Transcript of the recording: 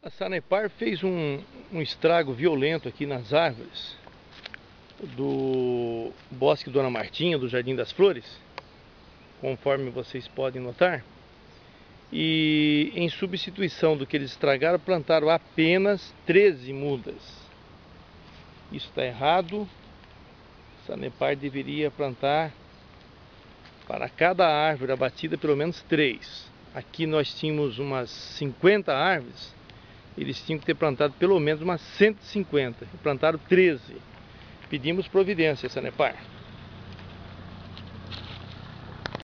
A Sanepar fez um, um estrago violento aqui nas árvores do Bosque Dona Martinha, do Jardim das Flores, conforme vocês podem notar. E em substituição do que eles estragaram, plantaram apenas 13 mudas. Isso está errado. Sanepar deveria plantar para cada árvore abatida pelo menos 3. Aqui nós tínhamos umas 50 árvores eles tinham que ter plantado pelo menos umas 150. Plantaram 13. Pedimos providência, Sanepar.